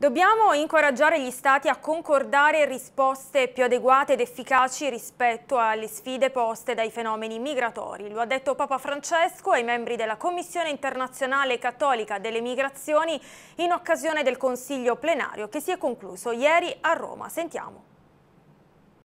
Dobbiamo incoraggiare gli Stati a concordare risposte più adeguate ed efficaci rispetto alle sfide poste dai fenomeni migratori. Lo ha detto Papa Francesco ai membri della Commissione internazionale cattolica delle migrazioni in occasione del Consiglio plenario che si è concluso ieri a Roma. Sentiamo.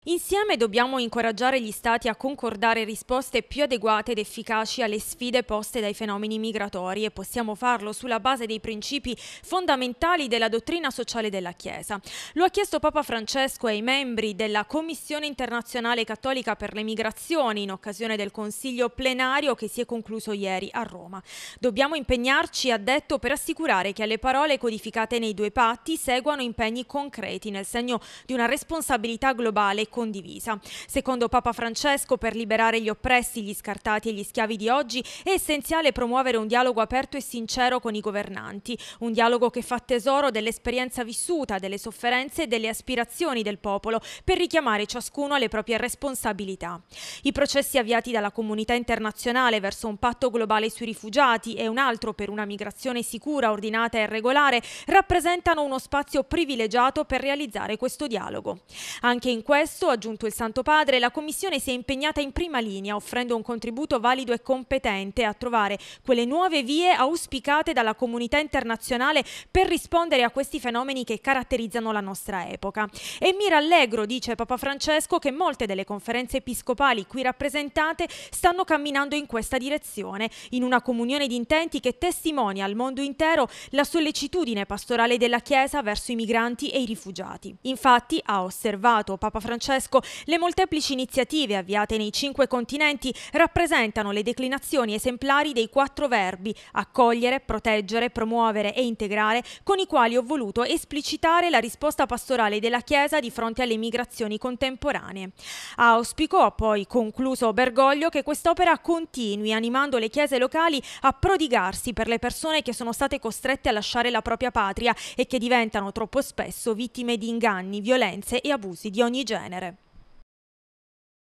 Insieme dobbiamo incoraggiare gli Stati a concordare risposte più adeguate ed efficaci alle sfide poste dai fenomeni migratori e possiamo farlo sulla base dei principi fondamentali della dottrina sociale della Chiesa. Lo ha chiesto Papa Francesco ai membri della Commissione internazionale cattolica per le migrazioni in occasione del Consiglio plenario che si è concluso ieri a Roma. Dobbiamo impegnarci, ha detto, per assicurare che alle parole codificate nei due patti seguano impegni concreti nel segno di una responsabilità globale condivisa. Secondo Papa Francesco, per liberare gli oppressi, gli scartati e gli schiavi di oggi è essenziale promuovere un dialogo aperto e sincero con i governanti, un dialogo che fa tesoro dell'esperienza vissuta, delle sofferenze e delle aspirazioni del popolo per richiamare ciascuno alle proprie responsabilità. I processi avviati dalla comunità internazionale verso un patto globale sui rifugiati e un altro per una migrazione sicura, ordinata e regolare rappresentano uno spazio privilegiato per realizzare questo dialogo. Anche in questo questo, ha aggiunto il Santo Padre, la Commissione si è impegnata in prima linea, offrendo un contributo valido e competente a trovare quelle nuove vie auspicate dalla comunità internazionale per rispondere a questi fenomeni che caratterizzano la nostra epoca. E mi rallegro, dice Papa Francesco, che molte delle conferenze episcopali qui rappresentate stanno camminando in questa direzione, in una comunione di intenti che testimonia al mondo intero la sollecitudine pastorale della Chiesa verso i migranti e i rifugiati. Infatti, ha osservato Papa Francesco, Francesco, le molteplici iniziative avviate nei cinque continenti rappresentano le declinazioni esemplari dei quattro verbi accogliere, proteggere, promuovere e integrare, con i quali ho voluto esplicitare la risposta pastorale della Chiesa di fronte alle migrazioni contemporanee. Auspico, ha poi concluso Bergoglio, che quest'opera continui animando le chiese locali a prodigarsi per le persone che sono state costrette a lasciare la propria patria e che diventano troppo spesso vittime di inganni, violenze e abusi di ogni genere genere.